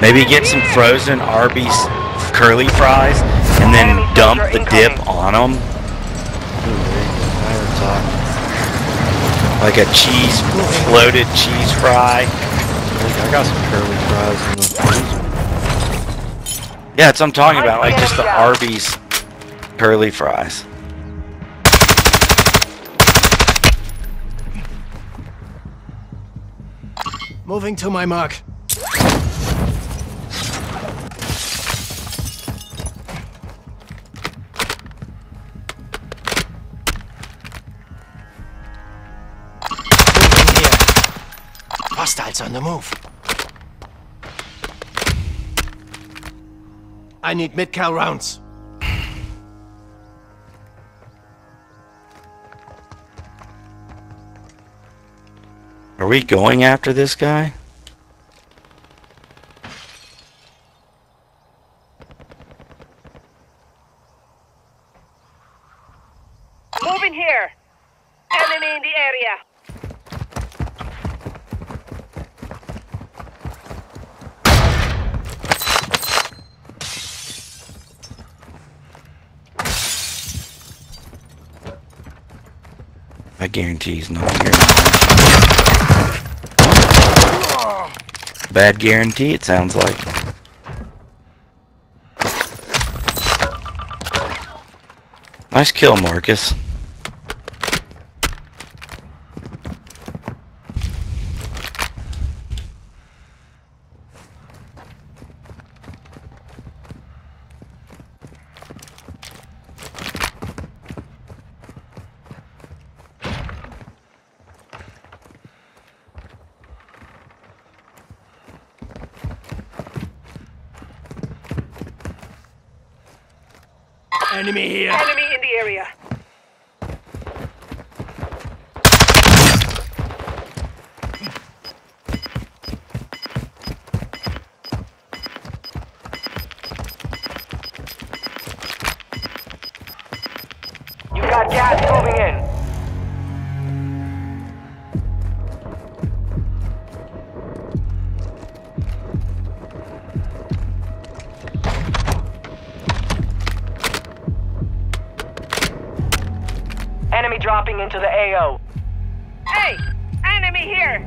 Maybe get some frozen Arby's curly fries and then dump the dip on them. Like a cheese, floated cheese fry. I got some curly fries in the freezer. Yeah, that's what I'm talking about. Like just the Arby's curly fries. Moving to my mark. Hostiles on the move. I need mid-cal rounds. Are we going after this guy? Moving here. Enemy in the area. I guarantee he's not here. Bad guarantee, it sounds like. Nice kill, Marcus. Enemy here. Enemy in the area. You got gas moving in. Enemy dropping into the AO. Hey! Enemy here!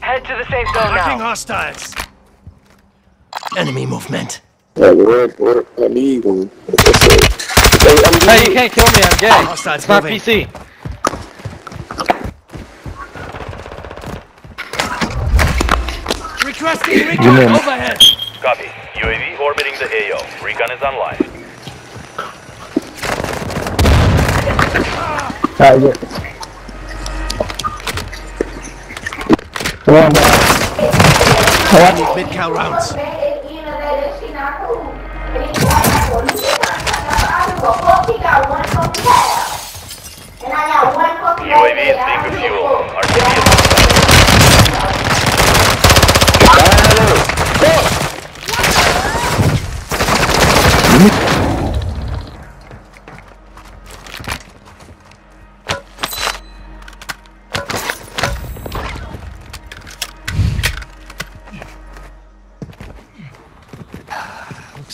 Head to the safe zone Marking now. hostiles. Enemy movement. Like, where, where, I need one. Hey, you can't kill me, I'm gay. Hostiles It's not moving. PC. Requesting recon overhead. Copy. UAV orbiting the AO. Recon is online. Target. Come on, man. I need mid-cal rounds. UAV is being refueled.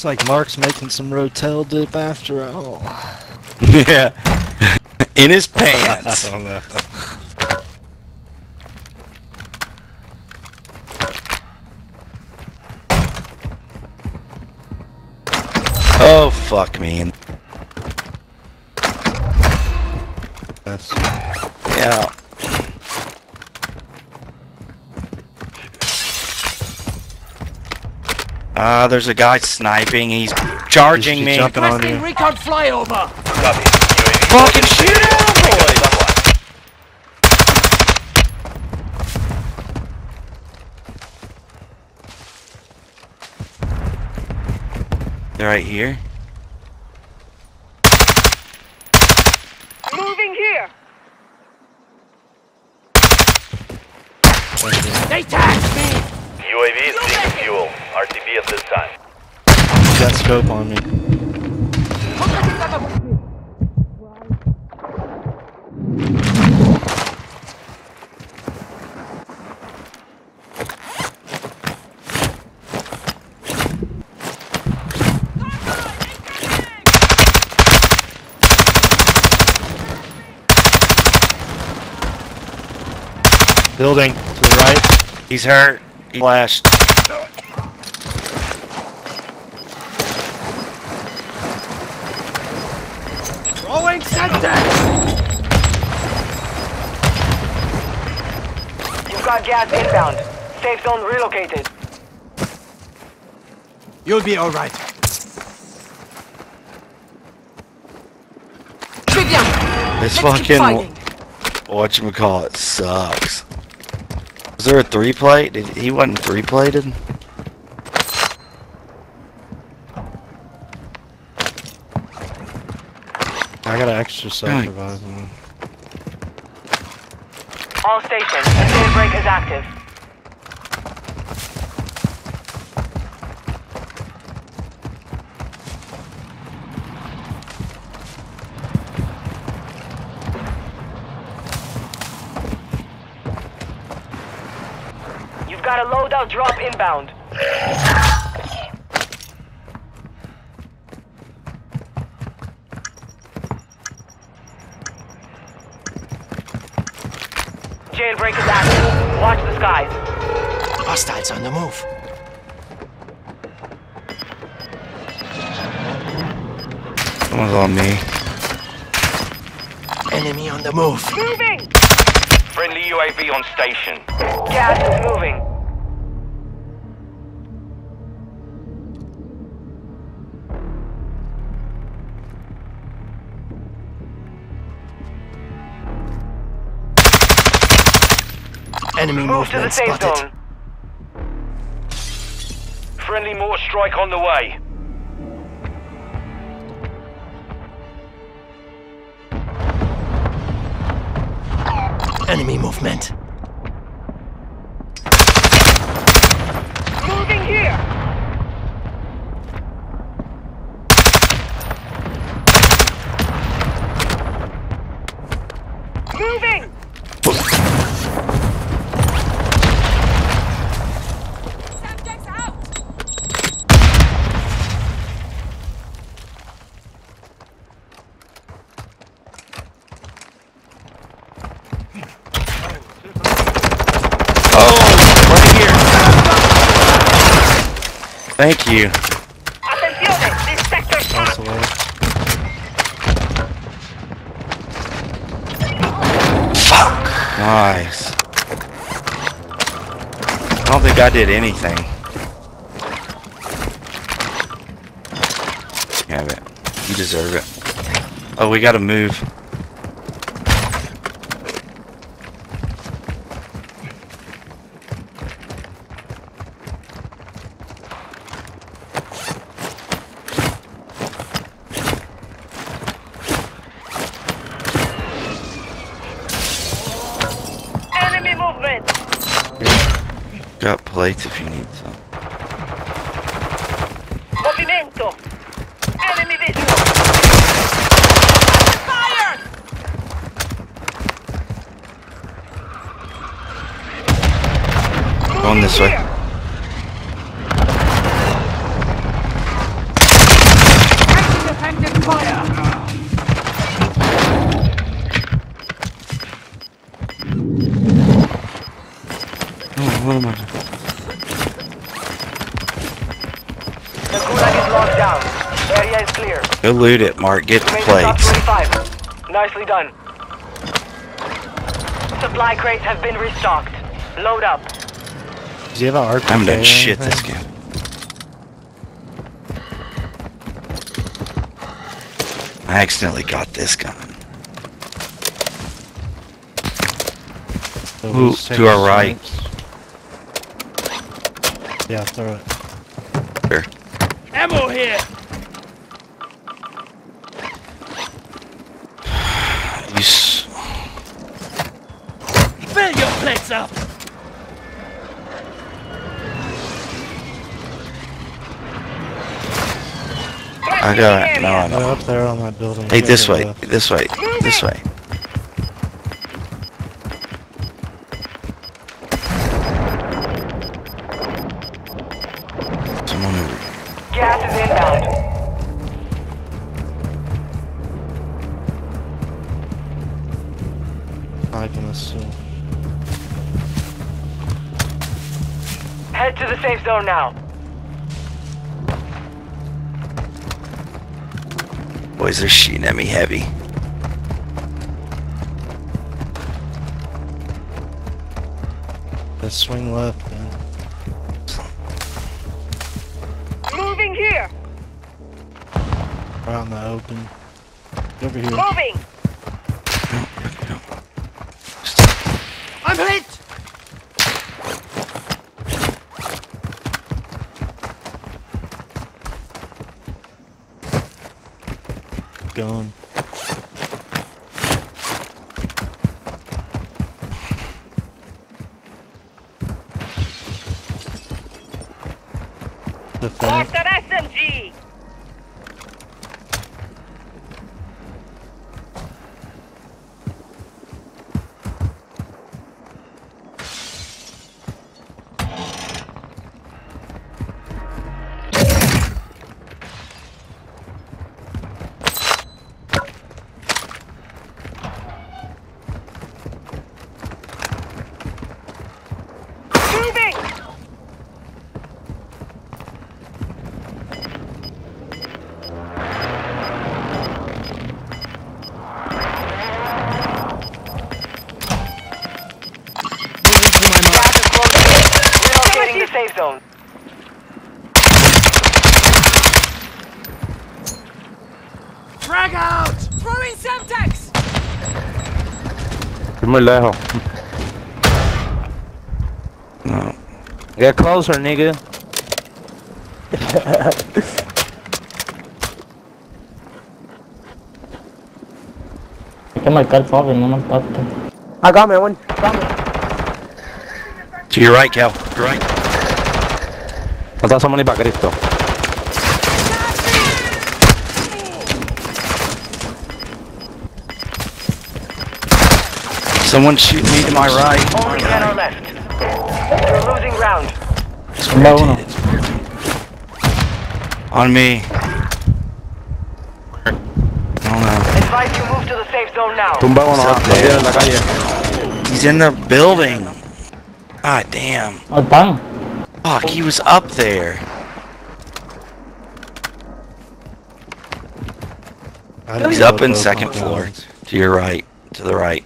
Looks like Mark's making some Rotel dip after all. yeah. In his pants. don't know. Oh, fuck me. That's Yeah. Ah, there's a guy sniping. He's charging He's me. jumping on you. recon flyover. Copy. UAV Fucking shoot him, Recon boys! They're right here. Moving here. They tagged me. UAV is being RTB at this time. Got scope on me. Building to the right. He's hurt. He flashed. Throwing center! You've got gas inbound. Safe zone relocated. You'll be alright. This fucking whatchamacallit sucks. Was there a three plate? Did he wasn't three plated? I got an extra self-revive. All stations, a jailbreak is active. You've got a loadout drop inbound. Jailbreak is active. Watch the skies. Hostiles on the move. Someone's on me. Enemy on the move. Moving! Friendly UAV on station. Gas is moving. Enemy Move to the safe spotted. zone. Friendly mortar strike on the way. Enemy movement. Moving here! Moving! Oh, right here. Thank you. Attenzione! This sector's That's hot! away. Fuck. Nice. I don't think I did anything. Have it. You deserve it. Oh, we gotta move. Plates if you need some. Movimento! Enemy visual! Fire! Going this way. Go loot it, Mark. Get the Made the top plates. 25. Nicely done. Supply crates have been restocked. Load up. Does he have an RPG? I haven't done shit this game. I accidentally got this gun. So Who- we'll just to our right. snipes. Yeah, throw it. Here. Ammo here! You s- Fill up! I got it. No, I They're know. up there on that building. Hey, this way. left. This way. This way. Someone over. Gas is inbound. Sniping us still. Head to the safe zone now. Boys, they're shooting at me heavy. Let's swing left, man. Moving here. Around the open. Over here. Moving. Going. Zone. Frag out! Throwing Semtex. Estoy muy lejos. No. Get closer, nigga. Hay que marcar suave, no marcaste. Acá me voy. To your right, Cal. Your right. No te asomes ni para Cristo. Someone shooting me to my right. Only ten are left. We're losing ground. Tumba uno. On me. Oh no. Advise you move to the safe zone now. Tumba uno, Up ah, there. lo tiene en la calle. He's in the building. God damn. Oh, están. Fuck, he was up there. He's up in second floor. To your right. To the right.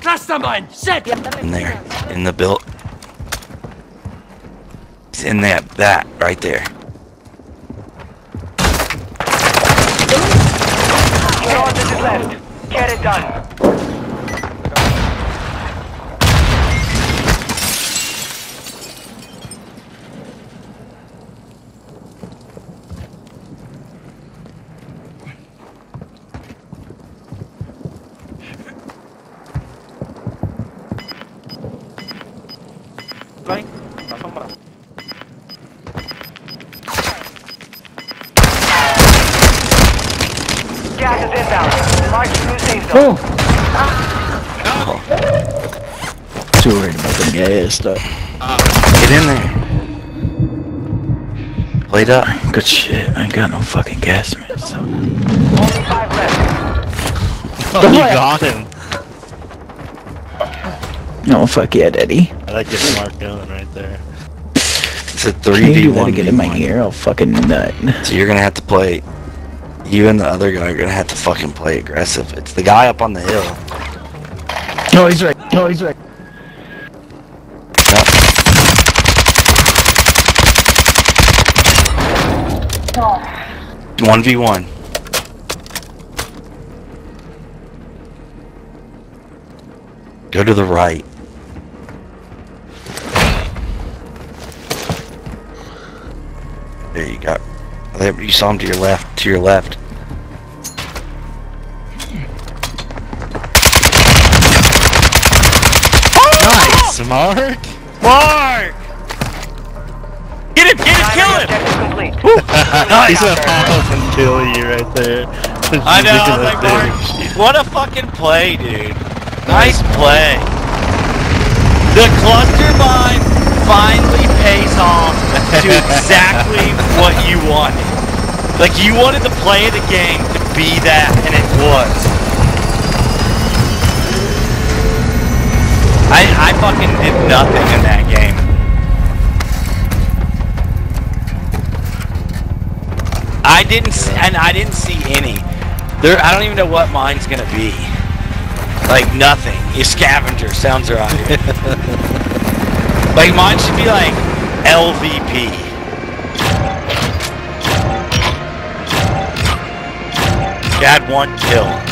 Cluster mine! Set! In there. In the built. He's in that, that, right there. Left. Get it done. Gas is inbound. March to new safe zone. Too worried about them gas though. Get in there. Played up. Good shit. I ain't got no fucking gas man. So. Only five left. Oh, you got him. No fuck yeah, daddy. I like your smart gun right there. It's a three. You do that 3v1. again in my ear? I'll fucking nut. So you're gonna have to play. You and the other guy are gonna have to fucking play aggressive. It's the guy up on the hill. Oh, he's right. Oh, he's right. One v one. Go to the right. There you go. You saw him to your left. To your left. Mark. Mark. Get it Get him! Kill him! Objective complete. He's gonna pop up and kill you right there. I know. I was like, Mark, what a fucking play, dude. Nice play. The cluster mine finally pays off to exactly what you wanted. Like you wanted the play of the game to be that, and it was. I I fucking did nothing in that game. I didn't, s- and I didn't see any. There, I don't even know what mine's gonna be. Like nothing. You scavenger sounds right. like mine should be like LVP. Had one kill.